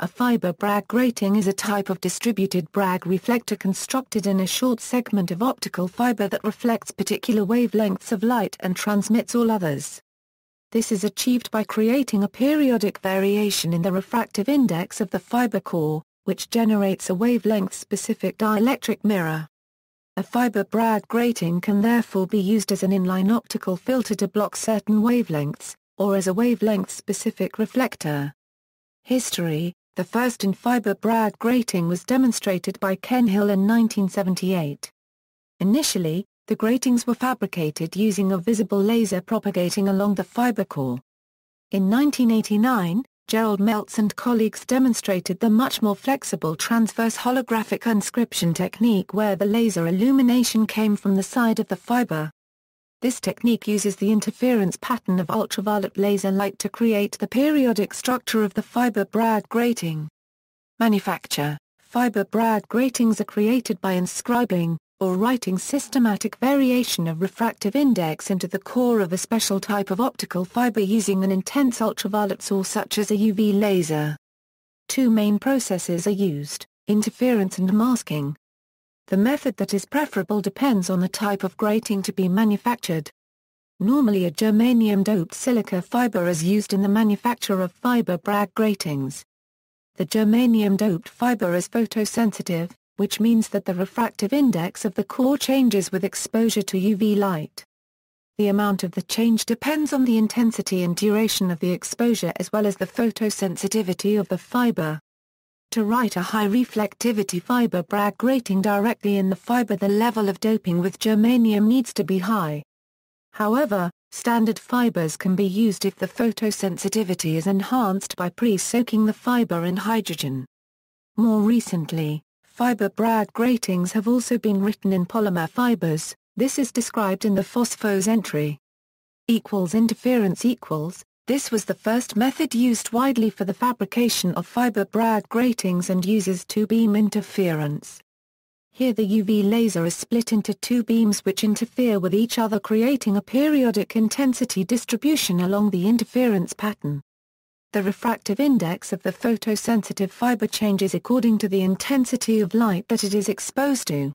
A fiber Bragg grating is a type of distributed Bragg reflector constructed in a short segment of optical fiber that reflects particular wavelengths of light and transmits all others. This is achieved by creating a periodic variation in the refractive index of the fiber core, which generates a wavelength-specific dielectric mirror. A fiber Bragg grating can therefore be used as an inline optical filter to block certain wavelengths, or as a wavelength-specific reflector. History the first in-fiber Bragg grating was demonstrated by Ken Hill in 1978. Initially, the gratings were fabricated using a visible laser propagating along the fiber core. In 1989, Gerald Meltz and colleagues demonstrated the much more flexible transverse holographic inscription technique where the laser illumination came from the side of the fiber. This technique uses the interference pattern of ultraviolet laser light to create the periodic structure of the fiber Bragg grating. Manufacture Fiber Bragg gratings are created by inscribing, or writing systematic variation of refractive index into the core of a special type of optical fiber using an intense ultraviolet source such as a UV laser. Two main processes are used, interference and masking. The method that is preferable depends on the type of grating to be manufactured. Normally a germanium-doped silica fiber is used in the manufacture of fiber Bragg gratings. The germanium-doped fiber is photosensitive, which means that the refractive index of the core changes with exposure to UV light. The amount of the change depends on the intensity and duration of the exposure as well as the photosensitivity of the fiber. To write a high reflectivity fiber Bragg grating directly in the fiber the level of doping with germanium needs to be high. However, standard fibers can be used if the photosensitivity is enhanced by pre-soaking the fiber in hydrogen. More recently, fiber Bragg gratings have also been written in polymer fibers, this is described in the PHOSFOS entry. Equals interference equals, this was the first method used widely for the fabrication of fiber Bragg gratings and uses two-beam interference. Here the UV laser is split into two beams which interfere with each other creating a periodic intensity distribution along the interference pattern. The refractive index of the photosensitive fiber changes according to the intensity of light that it is exposed to.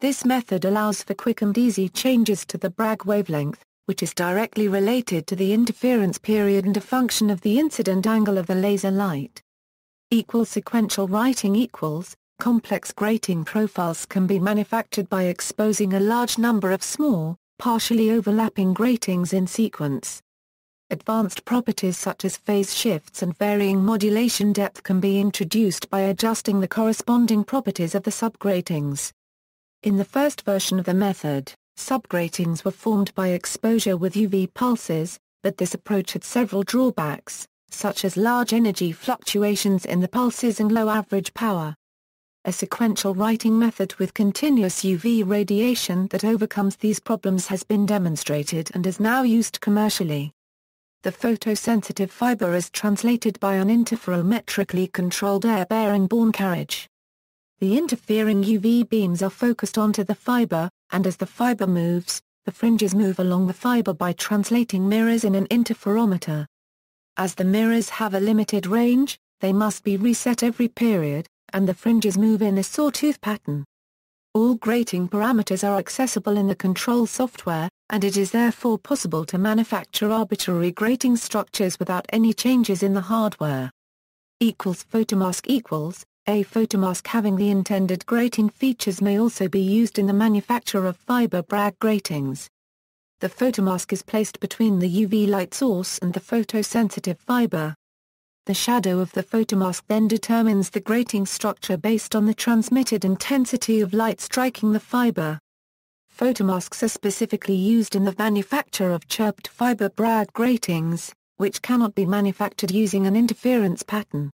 This method allows for quick and easy changes to the Bragg wavelength, which is directly related to the interference period and a function of the incident angle of the laser light. Equal sequential writing equals, complex grating profiles can be manufactured by exposing a large number of small, partially overlapping gratings in sequence. Advanced properties such as phase shifts and varying modulation depth can be introduced by adjusting the corresponding properties of the subgratings. In the first version of the method, Subgratings were formed by exposure with UV pulses, but this approach had several drawbacks, such as large energy fluctuations in the pulses and low average power. A sequential writing method with continuous UV radiation that overcomes these problems has been demonstrated and is now used commercially. The photosensitive fiber is translated by an interferometrically controlled air-bearing borne carriage. The interfering UV beams are focused onto the fiber, and as the fiber moves, the fringes move along the fiber by translating mirrors in an interferometer. As the mirrors have a limited range, they must be reset every period, and the fringes move in a sawtooth pattern. All grating parameters are accessible in the control software, and it is therefore possible to manufacture arbitrary grating structures without any changes in the hardware. Equals photomask equals, a photomask having the intended grating features may also be used in the manufacture of fiber Bragg gratings. The photomask is placed between the UV light source and the photosensitive fiber. The shadow of the photomask then determines the grating structure based on the transmitted intensity of light striking the fiber. Photomasks are specifically used in the manufacture of chirped fiber Bragg gratings, which cannot be manufactured using an interference pattern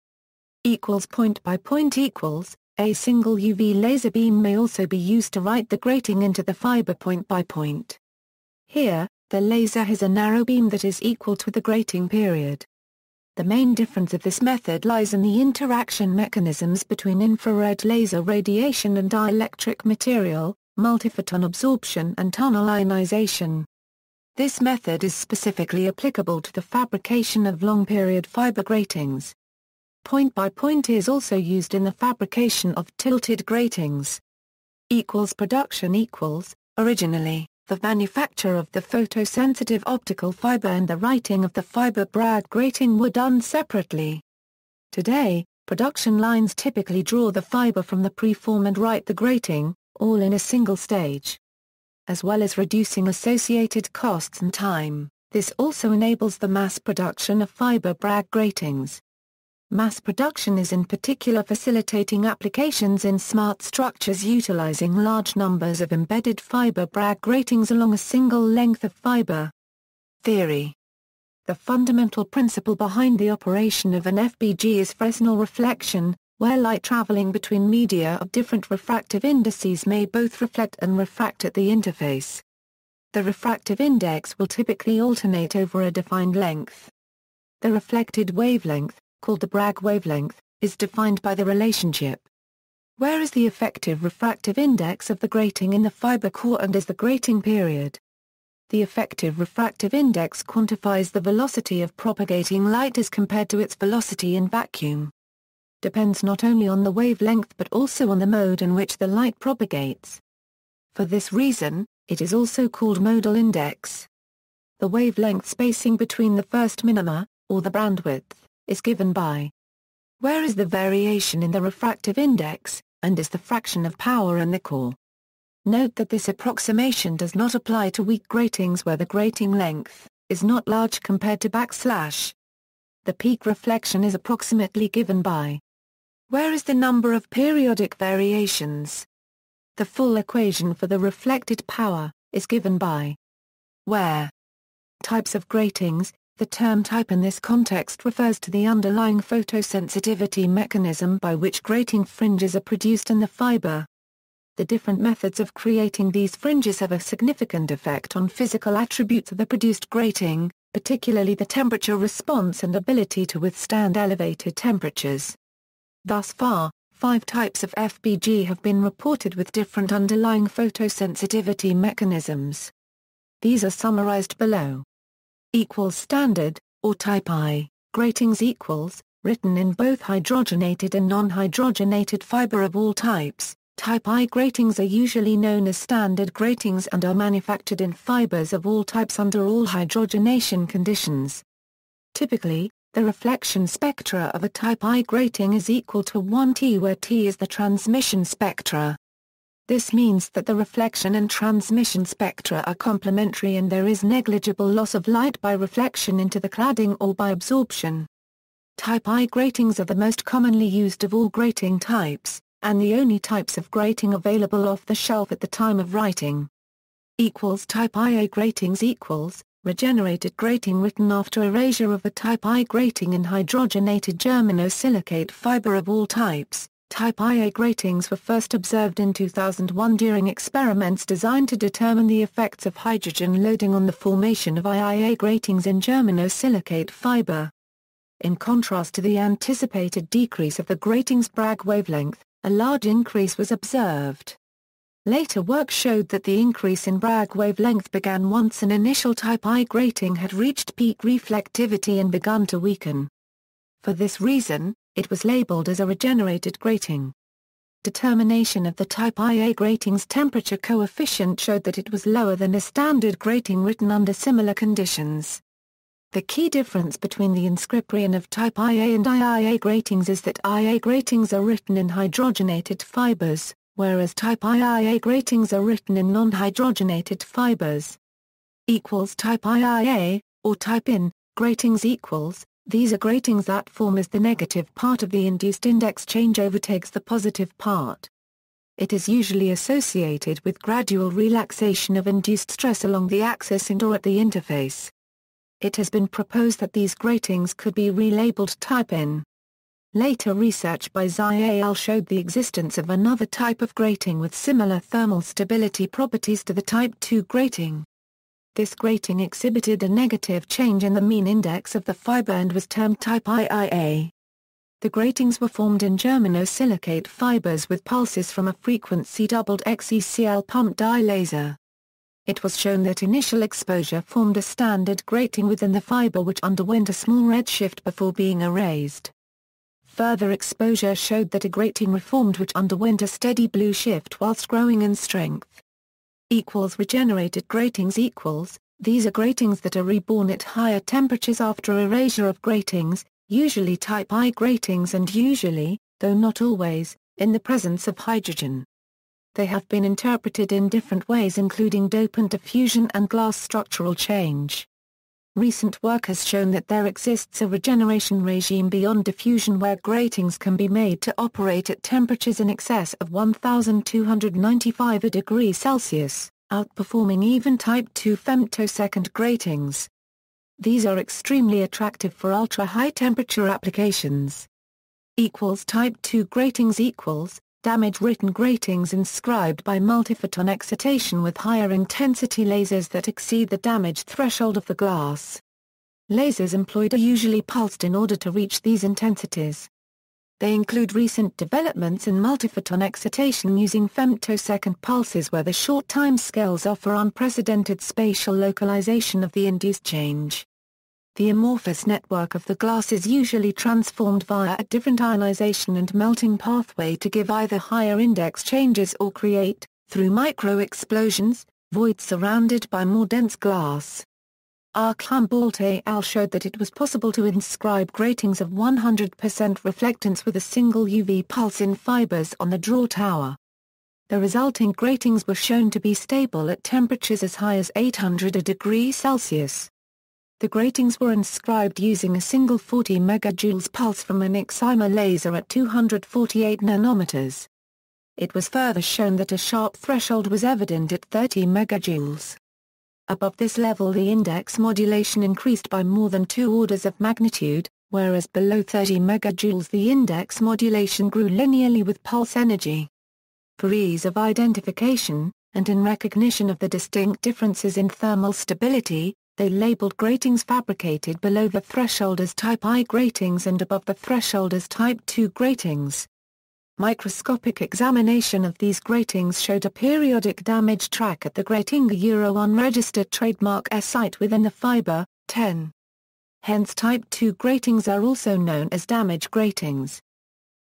equals point by point equals, a single UV laser beam may also be used to write the grating into the fiber point by point. Here, the laser has a narrow beam that is equal to the grating period. The main difference of this method lies in the interaction mechanisms between infrared laser radiation and dielectric material, multiphoton absorption and tunnel ionization. This method is specifically applicable to the fabrication of long-period fiber gratings. Point-by-point -point is also used in the fabrication of tilted gratings. Equals production equals, originally, the manufacture of the photosensitive optical fiber and the writing of the fiber Bragg grating were done separately. Today, production lines typically draw the fiber from the preform and write the grating, all in a single stage. As well as reducing associated costs and time, this also enables the mass production of fiber Bragg gratings. Mass production is in particular facilitating applications in smart structures utilizing large numbers of embedded fiber Bragg gratings along a single length of fiber. Theory The fundamental principle behind the operation of an FBG is Fresnel reflection, where light traveling between media of different refractive indices may both reflect and refract at the interface. The refractive index will typically alternate over a defined length. The reflected wavelength, called the Bragg wavelength, is defined by the relationship. Where is the effective refractive index of the grating in the fiber core and is the grating period? The effective refractive index quantifies the velocity of propagating light as compared to its velocity in vacuum. Depends not only on the wavelength but also on the mode in which the light propagates. For this reason, it is also called modal index. The wavelength spacing between the first minima, or the bandwidth, is given by where is the variation in the refractive index, and is the fraction of power in the core. Note that this approximation does not apply to weak gratings where the grating length is not large compared to backslash. The peak reflection is approximately given by where is the number of periodic variations. The full equation for the reflected power is given by where types of gratings, the term type in this context refers to the underlying photosensitivity mechanism by which grating fringes are produced in the fiber. The different methods of creating these fringes have a significant effect on physical attributes of the produced grating, particularly the temperature response and ability to withstand elevated temperatures. Thus far, five types of FBG have been reported with different underlying photosensitivity mechanisms. These are summarized below equals standard, or type I, gratings equals, written in both hydrogenated and non-hydrogenated fiber of all types. Type I gratings are usually known as standard gratings and are manufactured in fibers of all types under all hydrogenation conditions. Typically, the reflection spectra of a type I grating is equal to 1T where T is the transmission spectra. This means that the reflection and transmission spectra are complementary and there is negligible loss of light by reflection into the cladding or by absorption. Type I gratings are the most commonly used of all grating types, and the only types of grating available off the shelf at the time of writing. Equals Type IA gratings equals, regenerated grating written after erasure of a Type I grating in hydrogenated germanosilicate fiber of all types, Type Ia gratings were first observed in 2001 during experiments designed to determine the effects of hydrogen loading on the formation of IIA gratings in germanosilicate fiber. In contrast to the anticipated decrease of the grating's Bragg wavelength, a large increase was observed. Later work showed that the increase in Bragg wavelength began once an initial Type I grating had reached peak reflectivity and begun to weaken. For this reason, it was labeled as a regenerated grating. Determination of the Type Ia grating's temperature coefficient showed that it was lower than a standard grating written under similar conditions. The key difference between the inscription of Type Ia and IIA gratings is that Ia gratings are written in hydrogenated fibers, whereas Type IIA gratings are written in non-hydrogenated fibers. Equals Type IIA, or Type IN, gratings equals, these are gratings that form as the negative part of the induced index change overtakes the positive part. It is usually associated with gradual relaxation of induced stress along the axis and or at the interface. It has been proposed that these gratings could be relabeled type N. Later research by Zayal showed the existence of another type of grating with similar thermal stability properties to the type 2 grating. This grating exhibited a negative change in the mean index of the fiber and was termed type IIA. The gratings were formed in germanosilicate fibers with pulses from a frequency doubled XECL pump dye laser. It was shown that initial exposure formed a standard grating within the fiber which underwent a small redshift before being erased. Further exposure showed that a grating reformed which underwent a steady blue shift whilst growing in strength. Equals regenerated gratings equals, these are gratings that are reborn at higher temperatures after erasure of gratings, usually type I gratings and usually, though not always, in the presence of hydrogen. They have been interpreted in different ways including dopant diffusion and glass structural change. Recent work has shown that there exists a regeneration regime beyond diffusion where gratings can be made to operate at temperatures in excess of 1295 degrees Celsius, outperforming even Type II femtosecond gratings. These are extremely attractive for ultra-high temperature applications. Equals Type II gratings equals, damage-written gratings inscribed by multiphoton excitation with higher intensity lasers that exceed the damage threshold of the glass. Lasers employed are usually pulsed in order to reach these intensities. They include recent developments in multiphoton excitation using femtosecond pulses where the short time scales offer unprecedented spatial localization of the induced change. The amorphous network of the glass is usually transformed via a different ionization and melting pathway to give either higher index changes or create, through micro-explosions, voids surrounded by more dense glass. Archambault et al. showed that it was possible to inscribe gratings of 100% reflectance with a single UV pulse in fibers on the draw tower. The resulting gratings were shown to be stable at temperatures as high as 800 degrees Celsius. The gratings were inscribed using a single 40 MJ pulse from an excimer laser at 248 nanometers. It was further shown that a sharp threshold was evident at 30 MJ. Above this level the index modulation increased by more than two orders of magnitude, whereas below 30 MJ the index modulation grew linearly with pulse energy. For ease of identification, and in recognition of the distinct differences in thermal stability, they labeled gratings fabricated below the threshold as Type I gratings and above the threshold as Type II gratings. Microscopic examination of these gratings showed a periodic damage track at the grating Euro unregistered trademark S site within the fiber, 10. Hence Type II gratings are also known as damage gratings.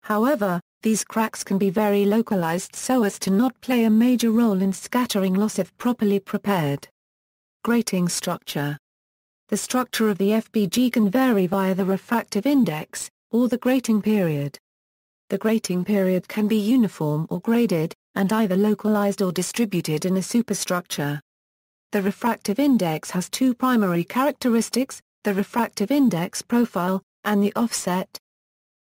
However, these cracks can be very localized so as to not play a major role in scattering loss if properly prepared. Grating structure The structure of the FBG can vary via the refractive index, or the grating period. The grating period can be uniform or graded, and either localized or distributed in a superstructure. The refractive index has two primary characteristics, the refractive index profile, and the offset.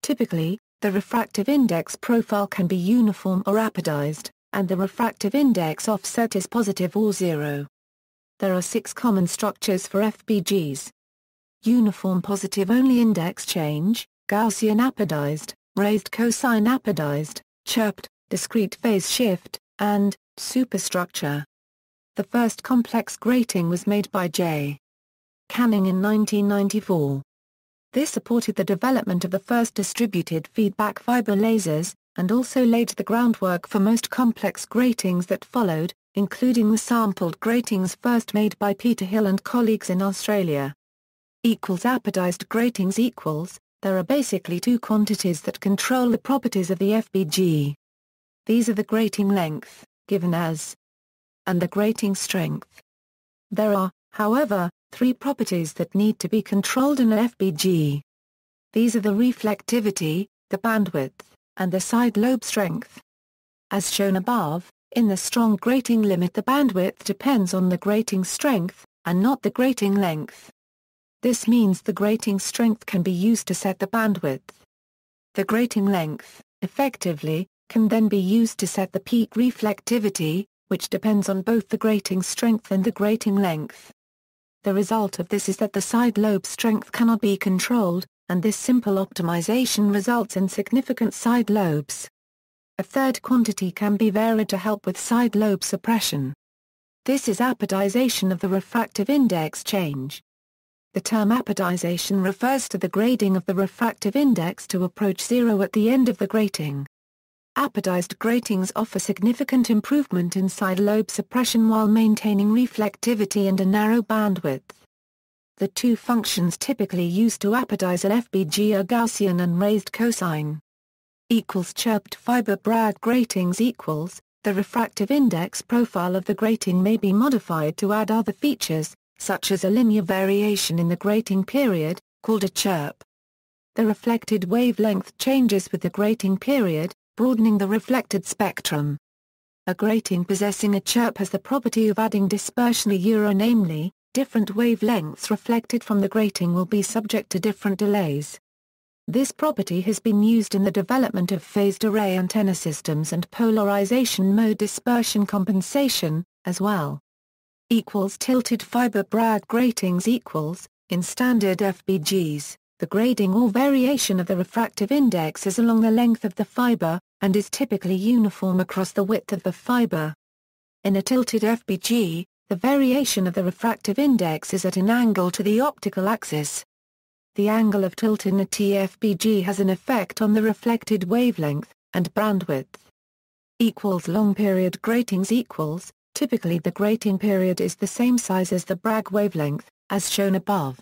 Typically, the refractive index profile can be uniform or apodized, and the refractive index offset is positive or zero. There are six common structures for FBGs. Uniform positive-only index change, Gaussian apodized, raised cosine apodized, chirped, discrete phase shift, and superstructure. The first complex grating was made by J. Canning in 1994. This supported the development of the first distributed feedback fiber lasers, and also laid the groundwork for most complex gratings that followed, including the sampled gratings first made by Peter Hill and colleagues in Australia. Equals apodized gratings equals, there are basically two quantities that control the properties of the FBG. These are the grating length, given as, and the grating strength. There are, however, three properties that need to be controlled in an FBG. These are the reflectivity, the bandwidth, and the side lobe strength. As shown above, in the strong grating limit the bandwidth depends on the grating strength, and not the grating length. This means the grating strength can be used to set the bandwidth. The grating length, effectively, can then be used to set the peak reflectivity, which depends on both the grating strength and the grating length. The result of this is that the side lobe strength cannot be controlled, and this simple optimization results in significant side lobes. A third quantity can be varied to help with side lobe suppression. This is apodization of the refractive index change. The term apodization refers to the grading of the refractive index to approach zero at the end of the grating. Apodized gratings offer significant improvement in side lobe suppression while maintaining reflectivity and a narrow bandwidth. The two functions typically used to apodize a FBG are Gaussian and raised cosine. Equals chirped fiber Bragg gratings equals, the refractive index profile of the grating may be modified to add other features, such as a linear variation in the grating period, called a chirp. The reflected wavelength changes with the grating period, broadening the reflected spectrum. A grating possessing a chirp has the property of adding dispersion a euro namely, different wavelengths reflected from the grating will be subject to different delays. This property has been used in the development of phased array antenna systems and polarization mode dispersion compensation, as well. Equals tilted fiber Bragg gratings equals, in standard FBGs, the grading or variation of the refractive index is along the length of the fiber, and is typically uniform across the width of the fiber. In a tilted FBG, the variation of the refractive index is at an angle to the optical axis. The angle of tilt in a TFBG has an effect on the reflected wavelength, and bandwidth. Equals long period gratings equals, typically the grating period is the same size as the Bragg wavelength, as shown above.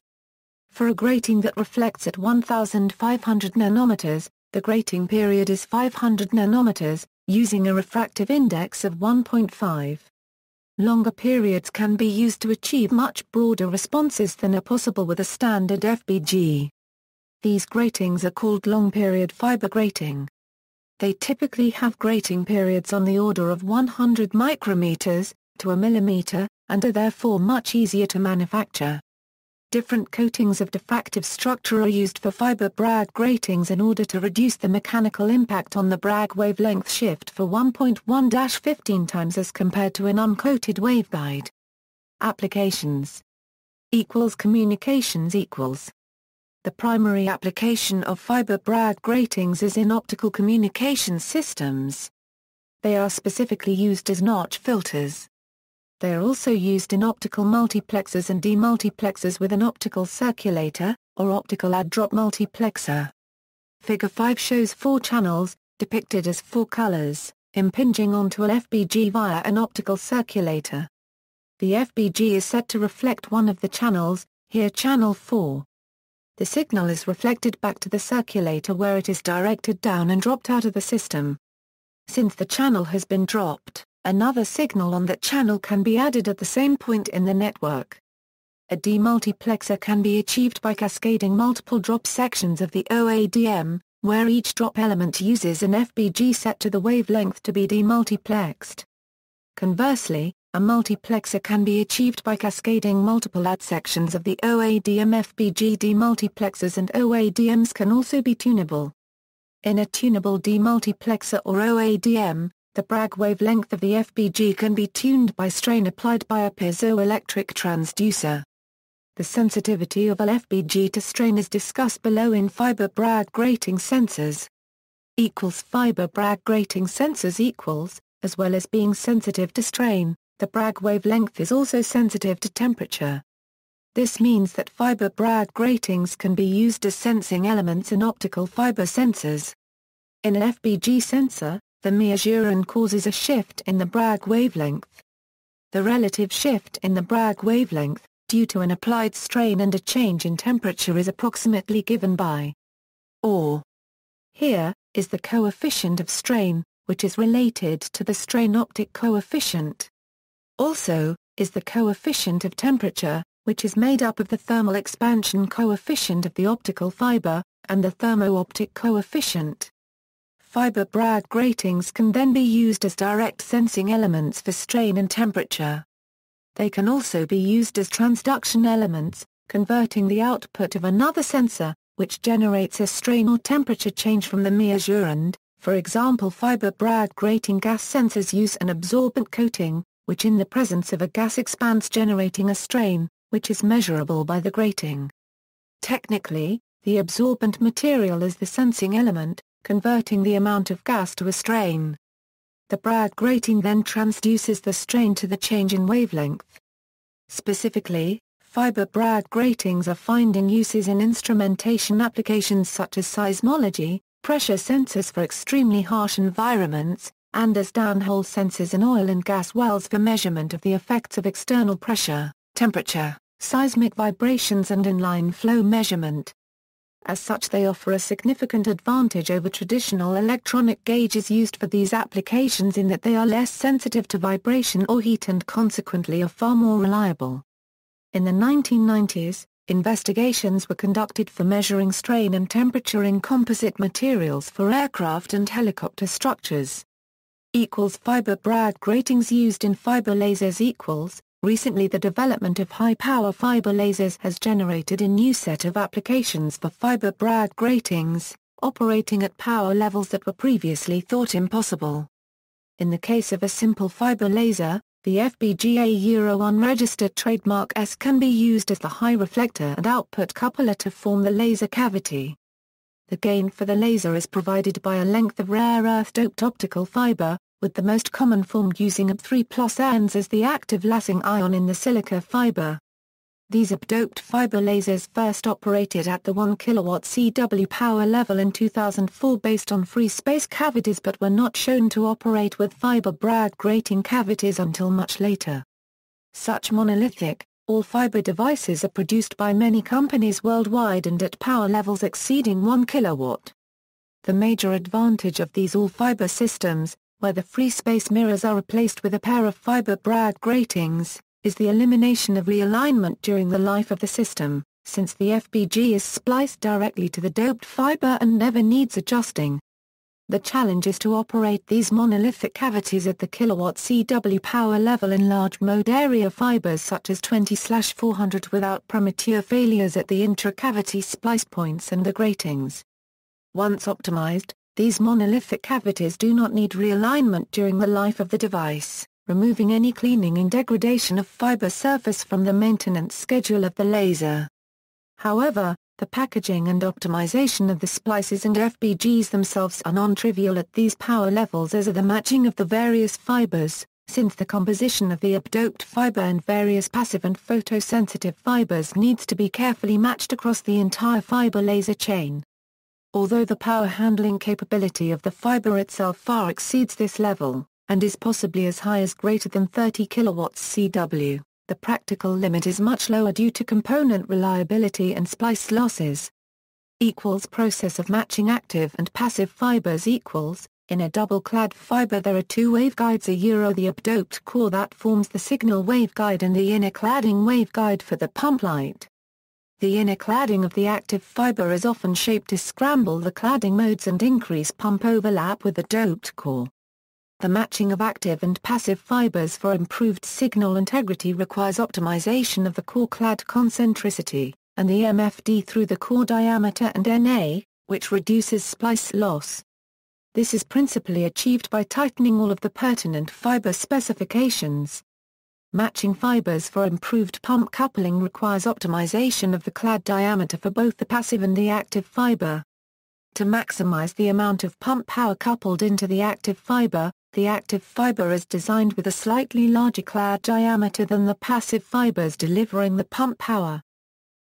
For a grating that reflects at 1500 nanometers, the grating period is 500 nanometers, using a refractive index of 1.5. Longer periods can be used to achieve much broader responses than are possible with a standard FBG. These gratings are called long-period fiber grating. They typically have grating periods on the order of 100 micrometers to a millimeter, and are therefore much easier to manufacture. Different coatings of diffractive structure are used for fiber Bragg gratings in order to reduce the mechanical impact on the Bragg wavelength shift for 1.1-15 times as compared to an uncoated waveguide. Applications equals communications equals the primary application of fiber Bragg gratings is in optical communication systems. They are specifically used as notch filters. They are also used in optical multiplexers and demultiplexers with an optical circulator, or optical add-drop multiplexer. Figure 5 shows four channels, depicted as four colors, impinging onto an FBG via an optical circulator. The FBG is set to reflect one of the channels, here channel 4. The signal is reflected back to the circulator where it is directed down and dropped out of the system. Since the channel has been dropped, Another signal on that channel can be added at the same point in the network. A demultiplexer can be achieved by cascading multiple drop sections of the OADM, where each drop element uses an FBG set to the wavelength to be demultiplexed. Conversely, a multiplexer can be achieved by cascading multiple add sections of the OADM FBG demultiplexers and OADMs can also be tunable. In a tunable demultiplexer or OADM, the Bragg wavelength of the FBG can be tuned by strain applied by a piezoelectric transducer. The sensitivity of a FBG to strain is discussed below in fiber Bragg grating sensors. Equals fiber Bragg grating sensors equals, as well as being sensitive to strain, the Bragg wavelength is also sensitive to temperature. This means that fiber Bragg gratings can be used as sensing elements in optical fiber sensors. In an FBG sensor, the measurand causes a shift in the Bragg wavelength. The relative shift in the Bragg wavelength, due to an applied strain and a change in temperature is approximately given by or. Here, is the coefficient of strain, which is related to the strain optic coefficient. Also, is the coefficient of temperature, which is made up of the thermal expansion coefficient of the optical fiber, and the thermo-optic coefficient. Fiber Bragg gratings can then be used as direct sensing elements for strain and temperature. They can also be used as transduction elements, converting the output of another sensor, which generates a strain or temperature change from the measurand. For example fiber Bragg grating gas sensors use an absorbent coating, which in the presence of a gas expands generating a strain, which is measurable by the grating. Technically, the absorbent material is the sensing element, converting the amount of gas to a strain. The Bragg grating then transduces the strain to the change in wavelength. Specifically, fiber Bragg gratings are finding uses in instrumentation applications such as seismology, pressure sensors for extremely harsh environments, and as downhole sensors in oil and gas wells for measurement of the effects of external pressure, temperature, seismic vibrations and inline flow measurement. As such they offer a significant advantage over traditional electronic gauges used for these applications in that they are less sensitive to vibration or heat and consequently are far more reliable. In the 1990s, investigations were conducted for measuring strain and temperature in composite materials for aircraft and helicopter structures. Equals fiber Bragg gratings used in fiber lasers equals, Recently the development of high-power fiber lasers has generated a new set of applications for fiber Bragg gratings, operating at power levels that were previously thought impossible. In the case of a simple fiber laser, the FPGA Euro unregistered trademark S can be used as the high reflector and output coupler to form the laser cavity. The gain for the laser is provided by a length of rare earth doped optical fiber, with the most common form using Yb3 plus ANS as the active lasing ion in the silica fiber. These Yb-doped fiber lasers first operated at the 1 kW CW power level in 2004 based on free space cavities but were not shown to operate with fiber Bragg grating cavities until much later. Such monolithic, all-fiber devices are produced by many companies worldwide and at power levels exceeding 1 kW. The major advantage of these all-fiber systems, where the free space mirrors are replaced with a pair of fiber Bragg gratings, is the elimination of realignment during the life of the system, since the FBG is spliced directly to the doped fiber and never needs adjusting. The challenge is to operate these monolithic cavities at the kilowatt CW power level in large mode area fibers such as 20-400 without premature failures at the intra-cavity splice points and the gratings. Once optimized, these monolithic cavities do not need realignment during the life of the device, removing any cleaning and degradation of fiber surface from the maintenance schedule of the laser. However, the packaging and optimization of the splices and FBGs themselves are non-trivial at these power levels as are the matching of the various fibers, since the composition of the Yb-doped fiber and various passive and photosensitive fibers needs to be carefully matched across the entire fiber laser chain. Although the power handling capability of the fiber itself far exceeds this level, and is possibly as high as greater than 30 kW CW, the practical limit is much lower due to component reliability and splice losses. Equals process of matching active and passive fibers equals, in a double-clad fiber there are two waveguides a euro the Yb-doped core that forms the signal waveguide and the inner cladding waveguide for the pump light. The inner cladding of the active fiber is often shaped to scramble the cladding modes and increase pump overlap with the doped core. The matching of active and passive fibers for improved signal integrity requires optimization of the core clad concentricity, and the MFD through the core diameter and NA, which reduces splice loss. This is principally achieved by tightening all of the pertinent fiber specifications. Matching fibers for improved pump coupling requires optimization of the clad diameter for both the passive and the active fiber. To maximize the amount of pump power coupled into the active fiber, the active fiber is designed with a slightly larger clad diameter than the passive fibers delivering the pump power.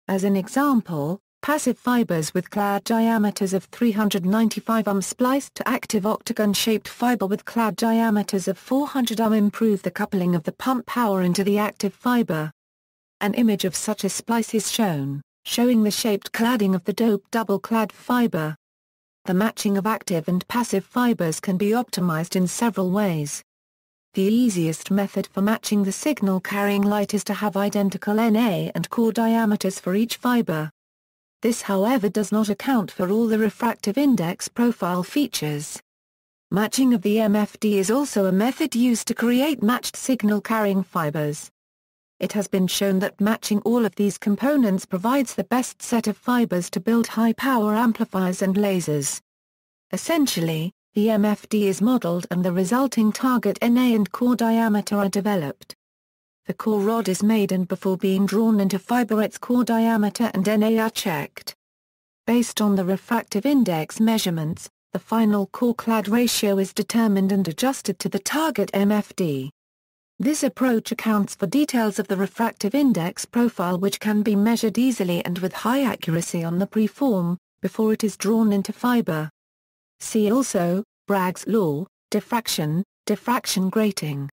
As an example, Passive fibers with clad diameters of 395 um spliced to active octagon-shaped fiber with clad diameters of 400 um improve the coupling of the pump power into the active fiber. An image of such a splice is shown, showing the shaped cladding of the doped double-clad fiber. The matching of active and passive fibers can be optimized in several ways. The easiest method for matching the signal carrying light is to have identical NA and core diameters for each fiber. This however does not account for all the refractive index profile features. Matching of the MFD is also a method used to create matched signal-carrying fibers. It has been shown that matching all of these components provides the best set of fibers to build high-power amplifiers and lasers. Essentially, the MFD is modeled and the resulting target NA and core diameter are developed. The core rod is made and before being drawn into fiber its core diameter and NA are checked. Based on the refractive index measurements, the final core-clad ratio is determined and adjusted to the target MFD. This approach accounts for details of the refractive index profile which can be measured easily and with high accuracy on the preform, before it is drawn into fiber. See also, Bragg's law, diffraction, diffraction grating.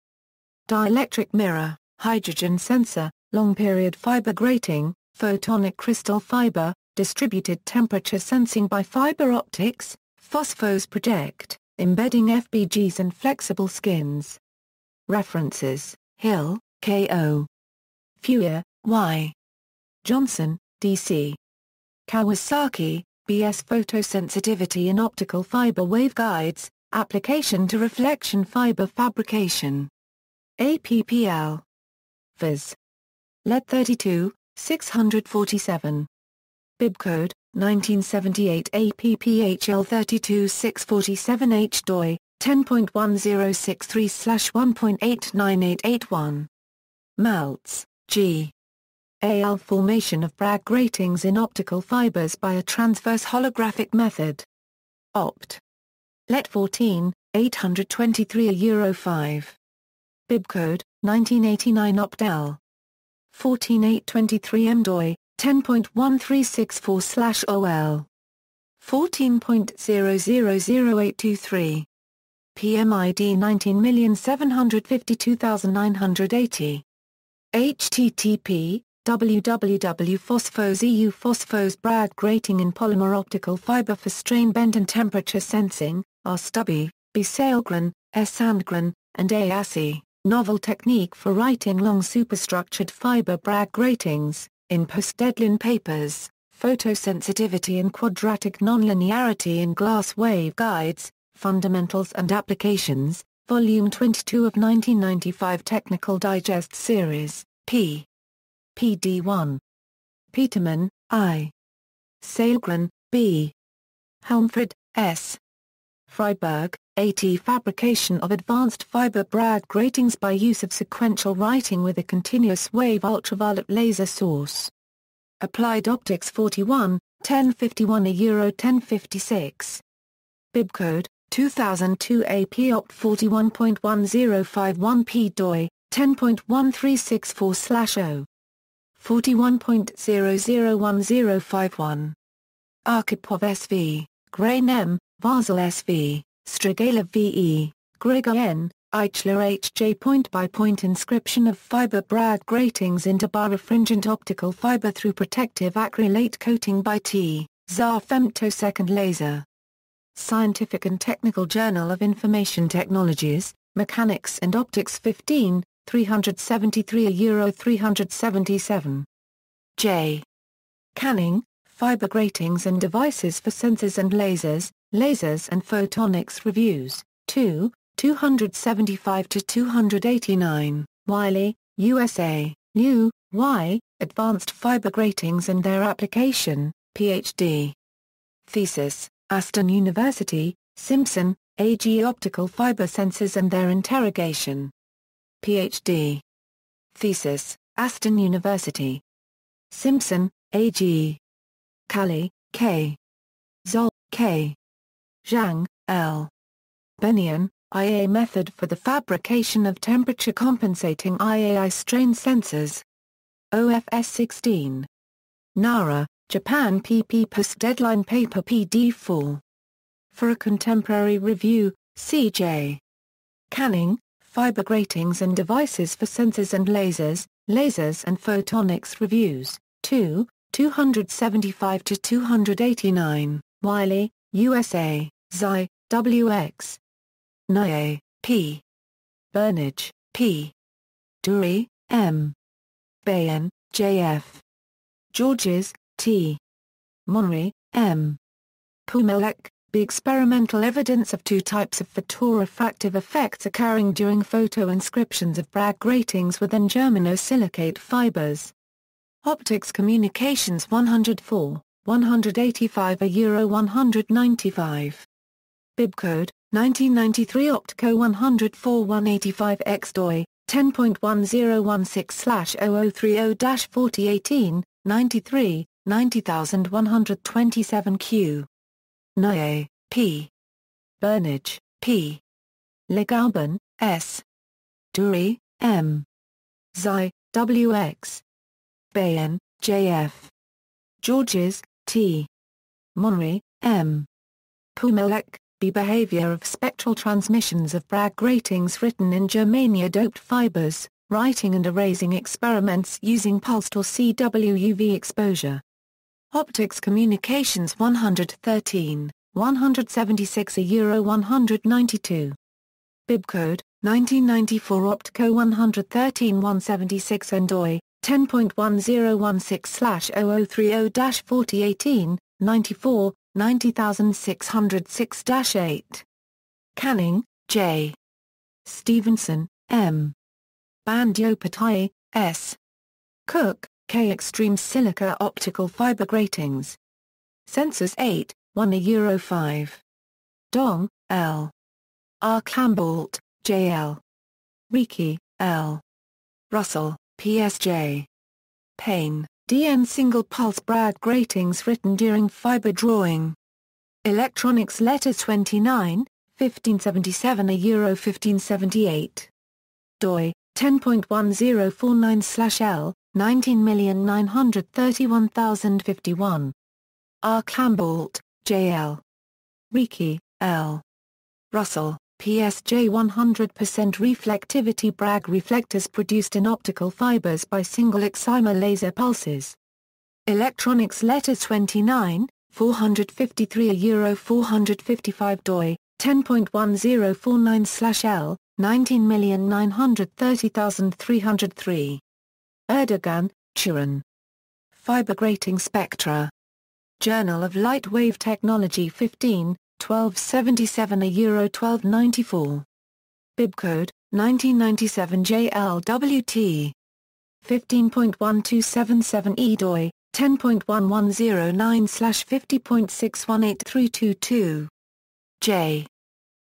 Dielectric mirror hydrogen sensor, long-period fiber grating, photonic crystal fiber, distributed temperature sensing by fiber optics, PHOSFOS project, embedding FBGs and flexible skins. References, Hill, K.O. Feuer, Y. Johnson, D.C. Kawasaki, B.S. Photosensitivity in Optical Fiber Waveguides, Application to Reflection Fiber Fabrication. APPL. Viz. LED 32, 647. Bibcode, 1978 APPHL 32647H doi, 10.1063-1.89881. Meltz, G. AL formation of Bragg gratings in optical fibers by a transverse holographic method. Opt. Let 14, 823 a Euro 5. Bibcode, 1989 Optel. 14823 MDOI, 10.1364-OL. 14.000823. PMID 19752980. http www.phosfos EU PHOSFOS Bragg grating in polymer optical fiber for strain bend and temperature sensing, R. Stubbe, B. Sahlgren, S. Sandgren, and A. Asseh, novel technique for writing long superstructured fiber Bragg gratings, in post-deadline papers, Photosensitivity and Quadratic Nonlinearity in Glass Waveguides, Fundamentals and Applications, Volume 22 of 1995 Technical Digest Series, p. PD1. Petermann, I. Sahlgren, B. Helmfrid, S. Friberg, AT Fabrication of advanced fiber Bragg gratings by use of sequential writing with a continuous wave ultraviolet laser source. Applied Optics 41, 1051 a Euro 1056. Bibcode, 2002 AP Opt 41.1051 p doi, 10.1364/0. 41.001051. Arkhipov SV, Grain M, Vasil SV, Strigala VE, Grigor N, Eichler HJ point-by-point inscription of fiber Bragg gratings into birefringent optical fiber through protective acrylate coating by T. ZAR femtosecond laser. Scientific and Technical Journal of Information Technologies, Mechanics and Optics 15, 373 a Euro 377. J. Canning, Fiber Gratings and Devices for Sensors and Lasers, Lasers and Photonics Reviews, 2, 275-289, Wiley, USA, Liu, Y, Advanced Fiber Gratings and Their Application, Ph.D. Thesis, Aston University, Simpson, A.G. Optical Fiber Sensors and Their Interrogation. Ph.D. Thesis, Aston University. Simpson, A.G. Kali, K. Zoll, K. Zhang, L. Bennion, IA method for the fabrication of temperature-compensating IAI strain sensors. OFS 16. Nara, Japan PP Post-Deadline Paper PD4. For a contemporary review, C.J. Canning, Fiber Gratings and Devices for Sensors and Lasers, Lasers and Photonics Reviews, 2, 275-289, Wiley, USA, Xi, WX. Nye, P. Bernage, P. Dury, M. Bayen, J.F. Georges, T. Monry, M. Poumellec, B. Experimental evidence of two types of photorefractive effects occurring during photoinscriptions of Bragg gratings within germanosilicate fibers. Optics Communications 104, 185 a Euro 195. Bibcode, 1993 Optco 104 185 X DOI, 10.1016-0030-4018, 93, 90127 Q. Nye, P. Bernage, P. Legalban, S. Dury, M. Xi, WX. Bayen, J.F. Georges, T. Monry, M. Poumellec, B. Behavior of spectral transmissions of Bragg gratings written in germania-doped fibers, writing and erasing experiments using pulsed or CW UV exposure. Optics Communications 113, 176 a Euro 192. Bibcode, 1994 Optco 113 176 and 10.1016-0030-4018, 94, 90606-8. Canning, J. Stevenson, M. Bandyopadhyay, S. Cook, K. Extreme Silica Optical Fiber Gratings. Sensors 8, 1 a Euro 5. Dong, L. Archambault, J. L. Reekie, L. Russell, PSJ. Payne, DN Single Pulse Bragg Gratings written during fiber drawing. Electronics Letters 29, 1577 a Euro 1578. DOI, 10.1049-L, 19931051. Archambault, J. L. Reekie, L. Russell, PSJ 100% reflectivity Bragg reflectors produced in optical fibers by single excimer laser pulses. Electronics Letters 29, 453 a Euro 455 doi, 10.1049-L, 19930303. Erdogan, Turan. Fiber grating spectra. Journal of Light Wave Technology 15, 1277 a Euro 1294. Bibcode, 1997 JLWT. 15.1277 EDOI, 10.1109-50.618322. J.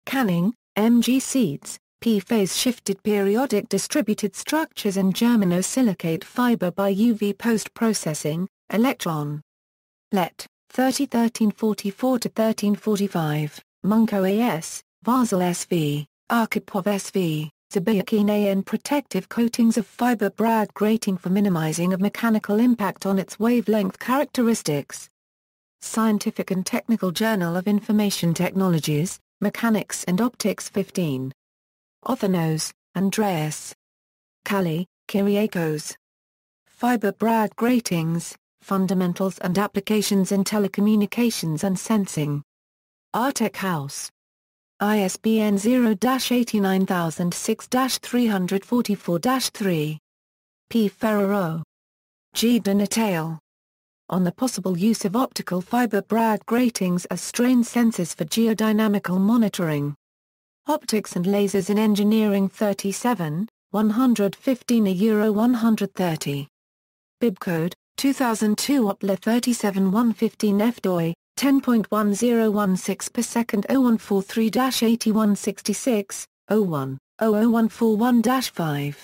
Canning, MG Seeds, P-phase shifted periodic distributed structures in germanosilicate fiber by UV post-processing, electron. Let, 301344-1345, Munko AS, Vasil SV, Arkhipov SV, AN protective coatings of fiber Bragg grating for minimizing of mechanical impact on its wavelength characteristics. Scientific and Technical Journal of Information Technologies, Mechanics and Optics 15. Othonos, Andreas. Kalli, Kyriakos. Fiber Bragg gratings, Fundamentals and Applications in Telecommunications and Sensing. Artech House. ISBN 0-89006-344-3. P. Ferraro. G. Donatale. On the possible use of optical fiber Bragg gratings as strain sensors for geodynamical monitoring. Optics and Lasers in Engineering 37, 115 a Euro 130. Bibcode, 2002 Optla 37115 FDOI, 10.1016 per second 0143-8166, 01, 00141-5.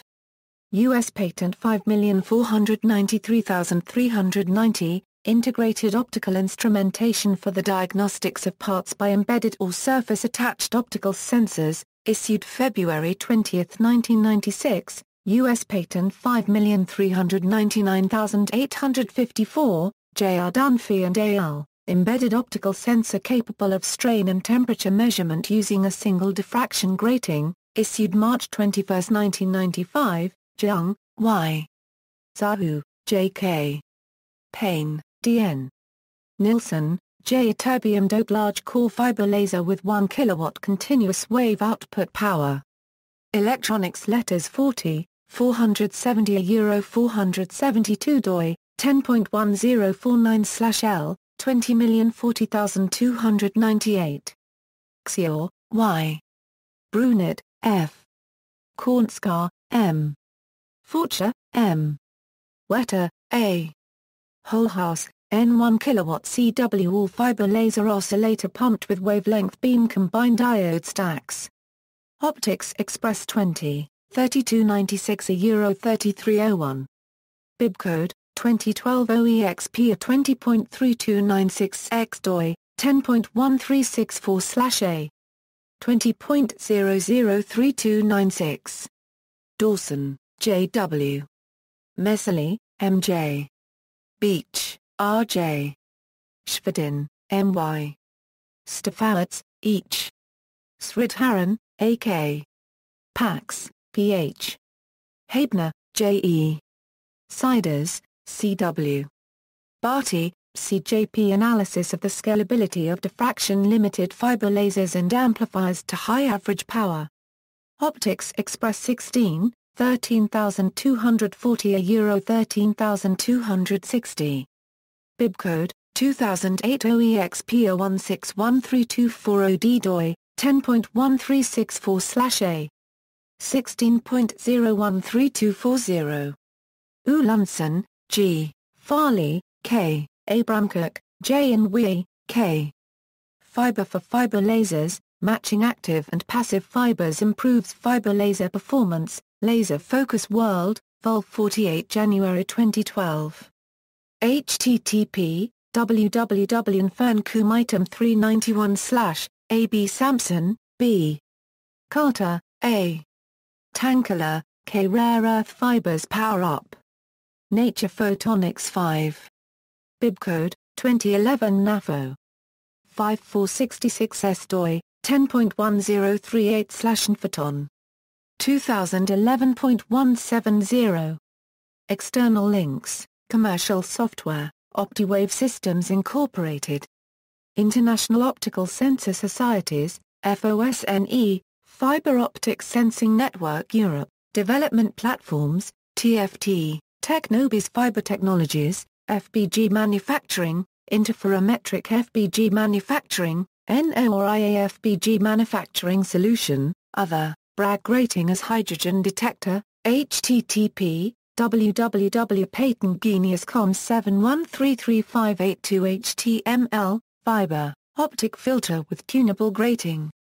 U.S. Patent 5493390, Integrated Optical Instrumentation for the Diagnostics of Parts by Embedded or Surface-Attached Optical Sensors, issued February 20, 1996, U.S. Patent 5399854, J.R. Dunphy and A.L., Embedded Optical Sensor capable of strain and temperature measurement using a single diffraction grating, issued March 21, 1995, Jung, Y. Sahu, J.K. Payne, D.N. Nilsson, J. ytterbium-doped large core fiber laser with 1 kilowatt continuous wave output power. Electronics Letters 40, 470 a Euro 472 doi, 10.1049-L, 20040298. Xiao, Y. Brunet, F. Kanskar, M. Faucher, M. Wetter, A. Holehouse, N1 kW CW all-fiber laser oscillator pumped with wavelength beam combined diode stacks. Optics Express 20. 3296 a Euro 3301. Bibcode 2012 OEXP a 20.3296X DOI 10.1364/A 20.003296. Dawson, J.W. Messerly, M.J. Beach, R.J. Shverdin, M.Y. Stefowitz, each. Sridharan, A.K. Pax, pH. Heebner, J.E. Siders, C.W. Barty, CJP analysis of the scalability of diffraction limited fiber lasers and amplifiers to high average power. Optics Express 16, 13240 a euro 13260. Bibcode 2008 OEXP 0161324 DOI 10.1364/A 16.013240. Oulundsen, G. Farley, K. Abramczyk, J. and Wee, K. Fiber for fiber lasers, matching active and passive fibers improves fiber laser performance, Laser Focus World, Vol 48 January 2012. http www.inferncoom item 391 slash, A.B. Sampson, B. Carter, A. Tankala, K. Rare Earth Fibers Power Up. Nature Photonics 5. Bibcode, 2011 NAFO. 5466S DOI, 10.1038 slash Photon. 2011.170. External links, Commercial Software, OptiWave Systems Incorporated. International Optical Sensor Societies, FOSNE, Fiber Optic Sensing Network Europe, Development Platforms, TFT, Technobis Fiber Technologies, FBG Manufacturing, Interferometric FBG Manufacturing, NORIA FBG Manufacturing Solution, Other, Bragg Grating as Hydrogen Detector, http www.patentgenius.com 71335882 html, fiber, optic filter with tunable grating.